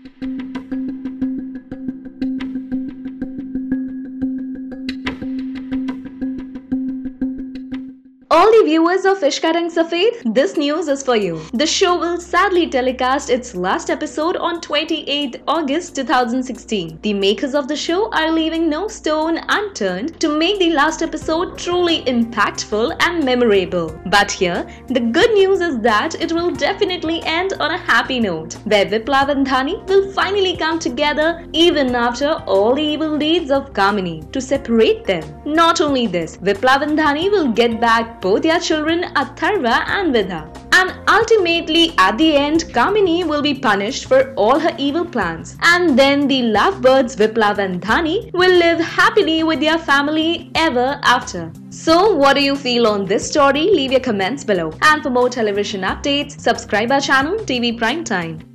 thank you All the viewers of Ishq ka Rang Safed, this news is for you. The show will sadly telecast its last episode on 28th August 2016. The makers of the show are leaving no stone unturned to make the last episode truly impactful and memorable. But here, the good news is that it will definitely end on a happy note, where Viplav and Dhani will finally come together even after all the evil deeds of Kamini to separate them. Not only this, Viplav and Dhani will get back both their children Atharva and Vidha. And ultimately, at the end, Kamini will be punished for all her evil plans. And then the lovebirds Viplav and Dhani will live happily with their family ever after. So, what do you feel on this story? Leave your comments below. And for more television updates, subscribe our channel TV Prime Time.